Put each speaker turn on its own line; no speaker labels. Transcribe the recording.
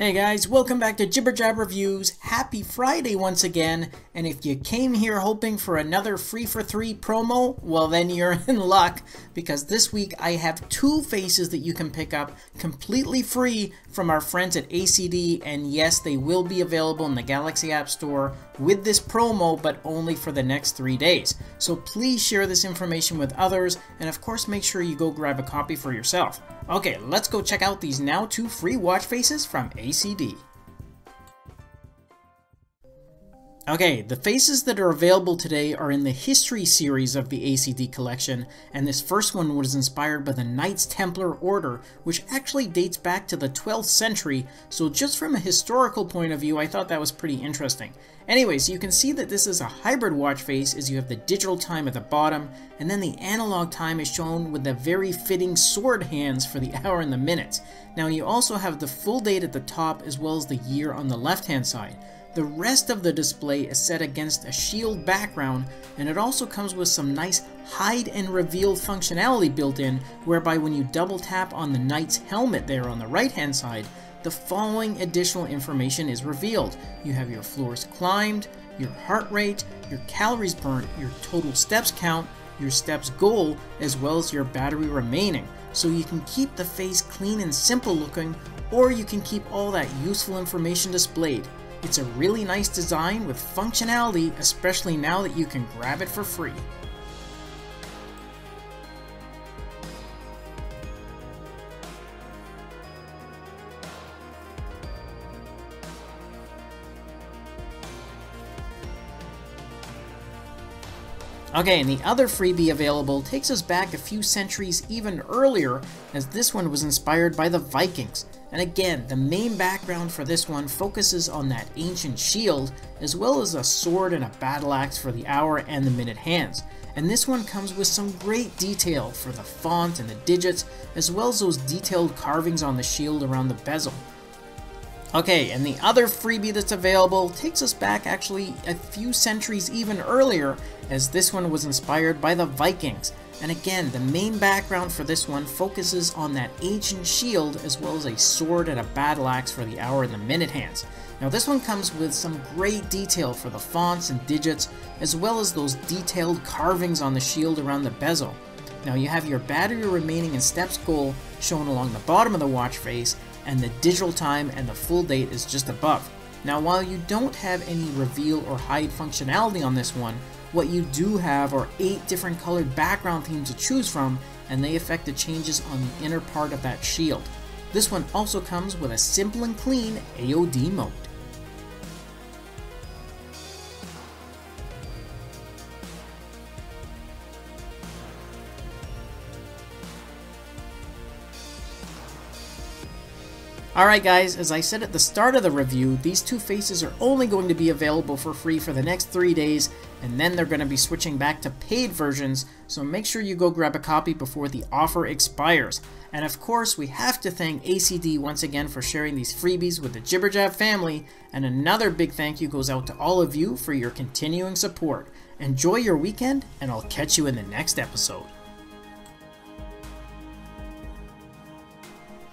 Hey guys, welcome back to Jibber Jab Reviews. Happy Friday once again, and if you came here hoping for another free for three promo, well then you're in luck, because this week I have two faces that you can pick up completely free from our friends at ACD, and yes, they will be available in the Galaxy App Store with this promo, but only for the next three days. So please share this information with others, and of course make sure you go grab a copy for yourself. Okay, let's go check out these now two free watch faces from ACD. Okay, the faces that are available today are in the History series of the ACD collection, and this first one was inspired by the Knights Templar Order, which actually dates back to the 12th century, so just from a historical point of view, I thought that was pretty interesting. Anyways, you can see that this is a hybrid watch face as you have the digital time at the bottom, and then the analog time is shown with the very fitting sword hands for the hour and the minutes. Now you also have the full date at the top as well as the year on the left hand side. The rest of the display is set against a shield background and it also comes with some nice hide and reveal functionality built in whereby when you double tap on the knight's helmet there on the right hand side, the following additional information is revealed. You have your floors climbed, your heart rate, your calories burnt, your total steps count, your steps goal, as well as your battery remaining. So you can keep the face clean and simple looking, or you can keep all that useful information displayed. It's a really nice design with functionality, especially now that you can grab it for free. Okay, and the other freebie available takes us back a few centuries even earlier, as this one was inspired by the Vikings. And again, the main background for this one focuses on that ancient shield, as well as a sword and a battle axe for the hour and the minute hands. And this one comes with some great detail for the font and the digits, as well as those detailed carvings on the shield around the bezel. Okay, and the other freebie that's available takes us back actually a few centuries even earlier, as this one was inspired by the Vikings. And again, the main background for this one focuses on that ancient shield as well as a sword and a battle axe for the hour and the minute hands. Now this one comes with some great detail for the fonts and digits as well as those detailed carvings on the shield around the bezel. Now you have your battery remaining and steps goal shown along the bottom of the watch face and the digital time and the full date is just above. Now while you don't have any reveal or hide functionality on this one, what you do have are 8 different colored background themes to choose from, and they affect the changes on the inner part of that shield. This one also comes with a simple and clean AOD mode. Alright guys, as I said at the start of the review, these two faces are only going to be available for free for the next 3 days, and then they're going to be switching back to paid versions, so make sure you go grab a copy before the offer expires. And of course, we have to thank ACD once again for sharing these freebies with the Jibberjab family, and another big thank you goes out to all of you for your continuing support. Enjoy your weekend, and I'll catch you in the next episode.